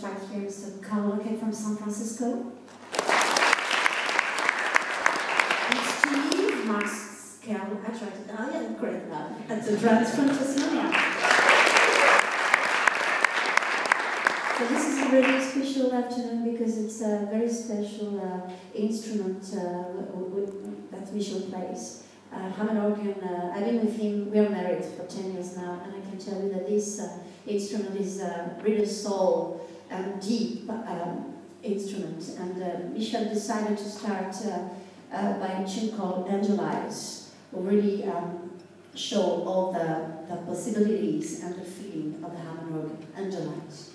here, Mr. Carl Lockett from San Francisco. And Steve Maskell, I tried to, oh yeah, great at the drums from Tasmania. So this is a really special afternoon because it's a very special uh, instrument uh, that Michel plays. Uh, Hammond organ, uh, I've been with him, we're married for 10 years now, and I can tell you that this uh, instrument is uh, really soul and deep um, instrument. And uh, Michel decided to start uh, uh, by a tune called Angel Eyes, who really um, show all the, the possibilities and the feeling of the Hammond organ. Angel Eyes.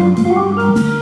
Música